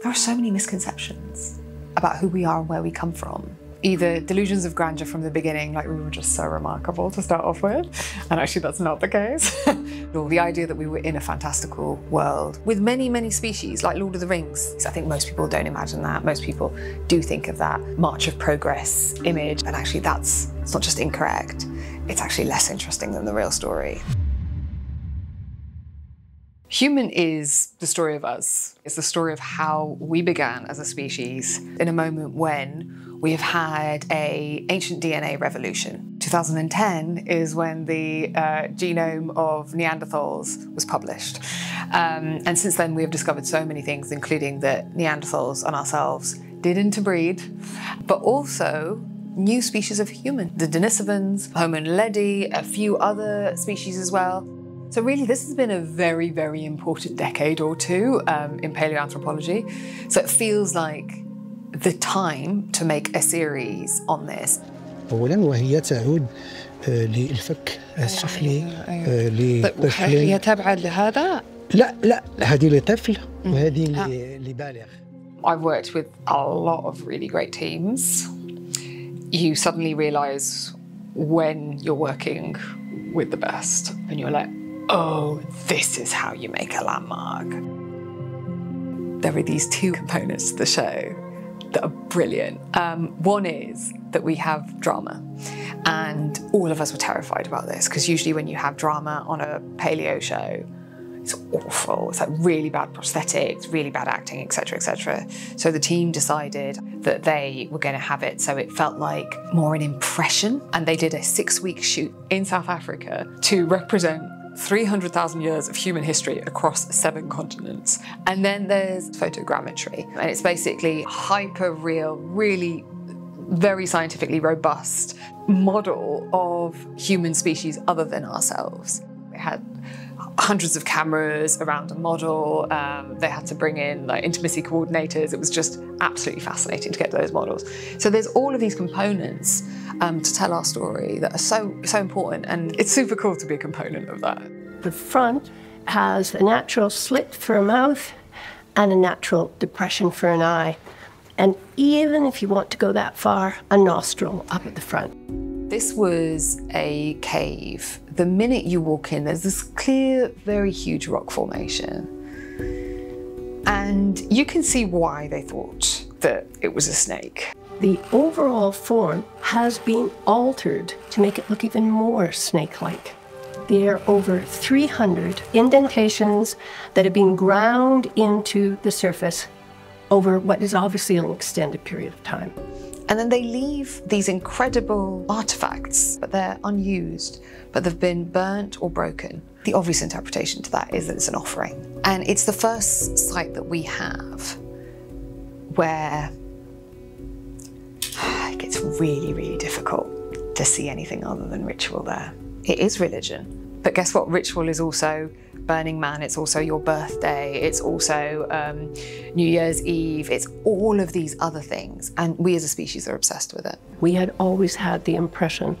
there are so many misconceptions about who we are and where we come from. Either delusions of grandeur from the beginning, like we were just so remarkable to start off with, and actually that's not the case. or the idea that we were in a fantastical world with many, many species, like Lord of the Rings. I think most people don't imagine that. Most people do think of that March of Progress image, and actually that's it's not just incorrect, it's actually less interesting than the real story. Human is the story of us. It's the story of how we began as a species in a moment when we have had a ancient DNA revolution. 2010 is when the uh, genome of Neanderthals was published. Um, and since then, we have discovered so many things, including that Neanderthals and ourselves did interbreed, but also new species of human, the Denisovans, Homo naledi, a few other species as well. So really, this has been a very, very important decade or two um, in paleoanthropology. So it feels like the time to make a series on this. اولا وهي تعود للفك السفلي لطفل هي تابعه لهذا؟ لا لا هذه لطفل وهذه لبالغ I've worked with a lot of really great teams. You suddenly realize when you're working with the best and you're like, oh, this is how you make a landmark. There are these two components to the show that are brilliant. Um, one is that we have drama, and all of us were terrified about this because usually when you have drama on a paleo show, it's awful. It's like really bad prosthetics, really bad acting, etc., etc. So the team decided that they were going to have it so it felt like more an impression, and they did a six-week shoot in South Africa to represent 300,000 years of human history across seven continents. And then there's photogrammetry, and it's basically hyper real, really very scientifically robust model of human species other than ourselves. Had hundreds of cameras around a model. Um, they had to bring in like intimacy coordinators. It was just absolutely fascinating to get those models. So there's all of these components um, to tell our story that are so so important, and it's super cool to be a component of that. The front has a natural slit for a mouth and a natural depression for an eye. And even if you want to go that far, a nostril up at the front. This was a cave. The minute you walk in, there's this clear, very huge rock formation. And you can see why they thought that it was a snake. The overall form has been altered to make it look even more snake like. There are over 300 indentations that have been ground into the surface over what is obviously an extended period of time. And then they leave these incredible artifacts, but they're unused, but they've been burnt or broken. The obvious interpretation to that is that it's an offering. And it's the first site that we have where it gets really, really difficult to see anything other than ritual there. It is religion. But guess what? Ritual is also Burning Man, it's also your birthday, it's also um, New Year's Eve, it's all of these other things. And we as a species are obsessed with it. We had always had the impression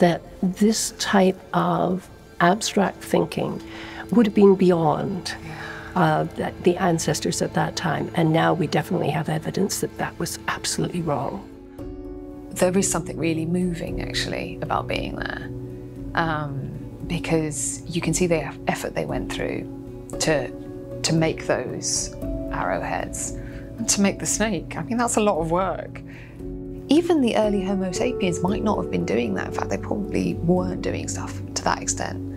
that this type of abstract thinking would have been beyond uh, the ancestors at that time. And now we definitely have evidence that that was absolutely wrong. There is something really moving, actually, about being there. Um, because you can see the effort they went through to, to make those arrowheads and to make the snake. I mean, that's a lot of work. Even the early Homo sapiens might not have been doing that. In fact, they probably weren't doing stuff to that extent.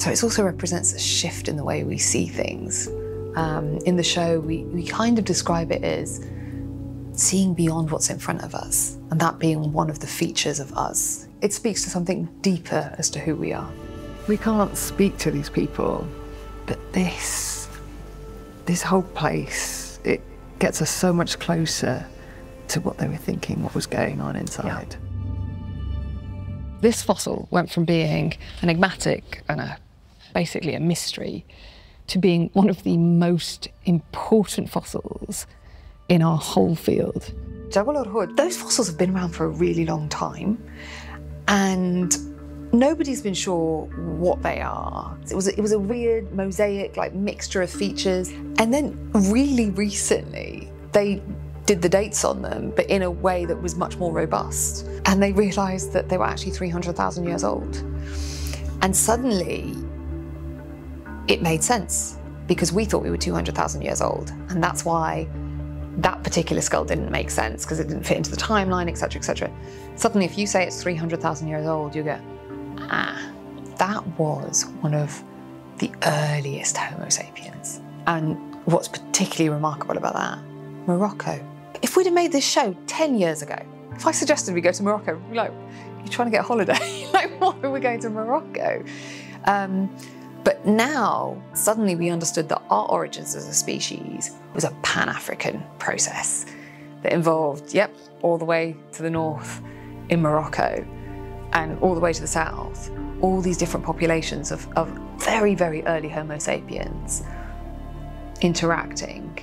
So it also represents a shift in the way we see things. Um, in the show, we, we kind of describe it as seeing beyond what's in front of us, and that being one of the features of us. It speaks to something deeper as to who we are. We can't speak to these people, but this, this whole place, it gets us so much closer to what they were thinking, what was going on inside. Yeah. This fossil went from being enigmatic and a, basically a mystery to being one of the most important fossils in our whole field. Jebel Irhoud, those fossils have been around for a really long time. And nobody's been sure what they are. It was it was a weird mosaic, like mixture of features. And then really recently, they did the dates on them, but in a way that was much more robust. And they realised that they were actually 300,000 years old. And suddenly, it made sense because we thought we were 200,000 years old, and that's why that particular skull didn't make sense because it didn't fit into the timeline, etc., etc. Suddenly, if you say it's 300,000 years old, you go, ah, that was one of the earliest Homo sapiens. And what's particularly remarkable about that, Morocco. If we'd have made this show 10 years ago, if I suggested we go to Morocco, we'd be like, you're trying to get a holiday? like, why are we going to Morocco? Um, but now, suddenly we understood that our origins as a species was a Pan African process that involved, yep, all the way to the north in Morocco and all the way to the south, all these different populations of, of very, very early Homo sapiens interacting.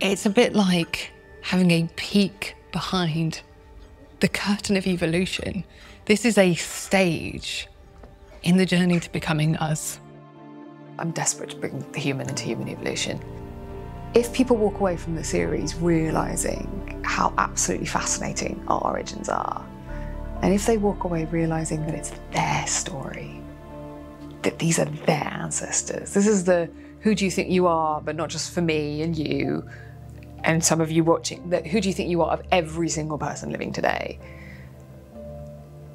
It's a bit like having a peek behind the curtain of evolution. This is a stage in the journey to becoming us. I'm desperate to bring the human into human evolution. If people walk away from the series realizing how absolutely fascinating our origins are, and if they walk away realizing that it's their story, that these are their ancestors, this is the who do you think you are, but not just for me and you, and some of you watching, that who do you think you are of every single person living today,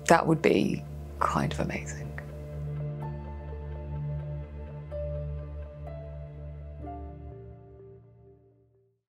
that would be kind of amazing.